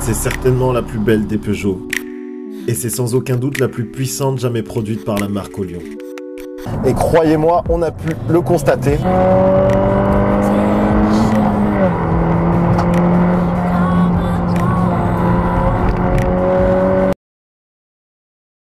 C'est certainement la plus belle des Peugeot. Et c'est sans aucun doute la plus puissante jamais produite par la marque au Lyon. Et croyez-moi, on a pu le constater.